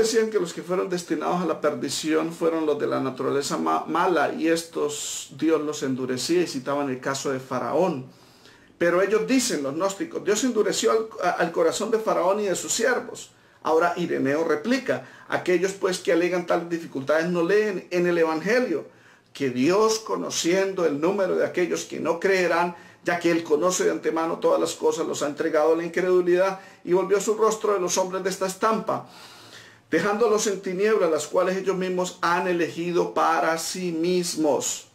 decían que los que fueron destinados a la perdición fueron los de la naturaleza mala y estos Dios los endurecía y citaban el caso de Faraón. Pero ellos dicen, los gnósticos, Dios endureció al, corazón de Faraón y de sus siervos. Ahora Ireneo replica, aquellos pues que alegan tales dificultades no leen en el Evangelio, que Dios conociendo el número de aquellos que no creerán, ya que Él conoce de antemano todas las cosas, los ha entregado a la incredulidad y volvió su rostro de los hombres de esta estampa, dejándolos en tinieblas, las cuales ellos mismos han elegido para sí mismos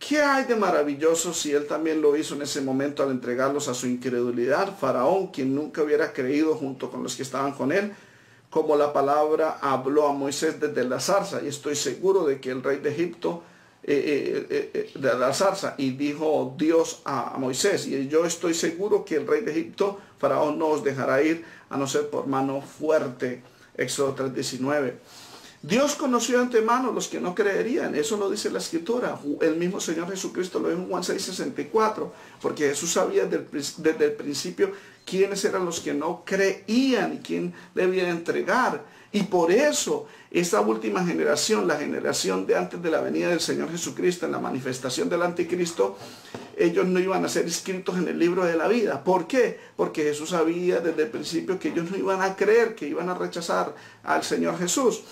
¿Qué hay de maravilloso si él también lo hizo en ese momento al entregarlos a su incredulidad? Faraón, quien nunca hubiera creído junto con los que estaban con él, como la palabra habló a Moisés desde la zarza. Y estoy seguro de que el rey de Egipto, eh, eh, eh, de la zarza, y dijo Dios a, a, Moisés, y yo estoy seguro que el rey de Egipto, Faraón, no os dejará ir a no ser por mano fuerte. Éxodo 3.19. Dios conoció de antemano los que no creerían. Eso lo dice la escritura. El mismo Señor Jesucristo lo dijo en Juan 6:64. Porque Jesús sabía desde el, principio quiénes eran los que no creían y quién debía entregar. Y por eso esta última generación, la generación de antes de la venida del Señor Jesucristo, en la manifestación del anticristo, ellos no iban a ser inscritos en el libro de la vida. ¿Por qué? Porque Jesús sabía desde el principio que ellos no iban a creer, que iban a rechazar al Señor Jesús.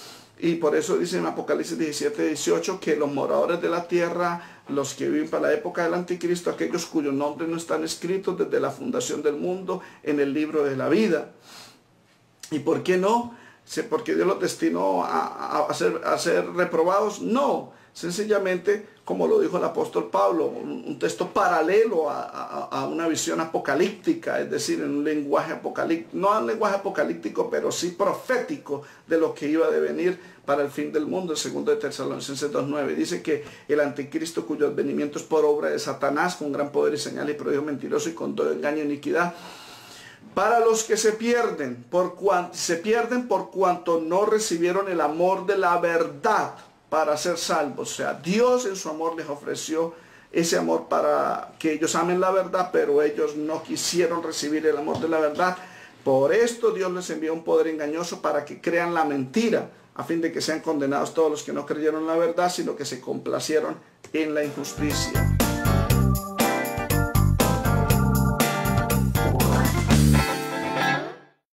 Y por eso dice en Apocalipsis 17, 18 que los moradores de la tierra, los que viven para la época del anticristo, aquellos cuyos nombres no están escritos desde la fundación del mundo en el libro de la vida. ¿Y por qué no? ¿Porque Dios los destinó a, ser, reprobados? No, sencillamente como lo dijo el apóstol Pablo, un, texto paralelo a, una visión apocalíptica, es decir, en un lenguaje apocalíptico, no un lenguaje apocalíptico, pero sí profético de lo que iba a devenir para el fin del mundo, el segundo de Tesalonicenses 2.9. Dice que el anticristo cuyo advenimiento es por obra de Satanás, con gran poder y señal y prodigio mentiroso y con todo engaño e iniquidad, para los que se pierden, por cuanto, se pierden por cuanto no recibieron el amor de la verdad para ser salvos. O sea, Dios en su amor les ofreció ese amor para que ellos amen la verdad, pero ellos no quisieron recibir el amor de la verdad. Por esto Dios les envió un poder engañoso para que crean la mentira, a fin de que sean condenados todos los que no creyeron la verdad, sino que se complacieron en la injusticia.